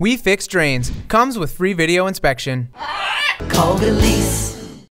We Fix Drains comes with free video inspection. Call Elise.